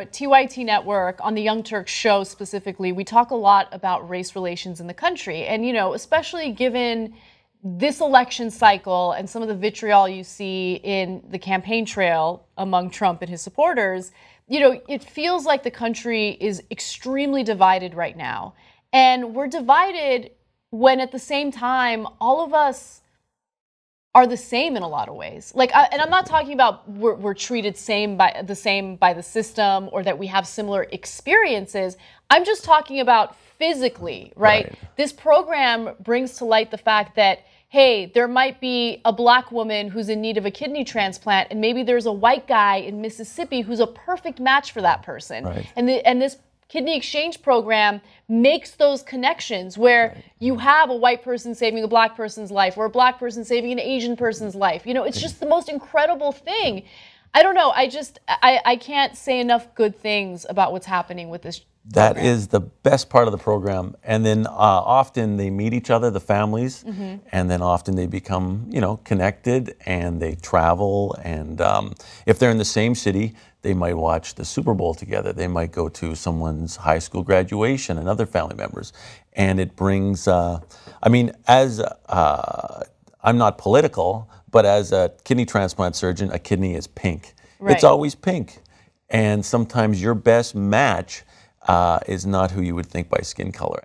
At TYT Network, on the Young Turks show specifically, we talk a lot about race relations in the country. And, you know, especially given this election cycle and some of the vitriol you see in the campaign trail among Trump and his supporters, you know, it feels like the country is extremely divided right now. And we're divided when at the same time, all of us are the same in a lot of ways. Like, I, and I'm not talking about we're, we're, treated same by the same by the system or that we have similar experiences. I'm just talking about physically, right? right? This program brings to light the fact that hey, there might be a black woman who's in need of a kidney transplant, and maybe there's a white guy in Mississippi who's a perfect match for that person. Right. And the, and this kidney exchange program makes those connections where right. you have a white person saving a black person's life or a black person saving an Asian person's life. You know, it's just the most incredible thing. I don't know. I just I, I can't say enough good things about what's happening with this. That program. is the best part of the program, and then uh, often they meet each other, the families, mm-hmm. and then often they become you know connected and they travel. And um, if they're in the same city, they might watch the Super Bowl together. They might go to someone's high school graduation and other family members, and it brings. Uh, I mean, as uh, I'm not political, but as a kidney transplant surgeon, a kidney is pink. Right. It's always pink. And sometimes your best match uh, is not who you would think by skin color.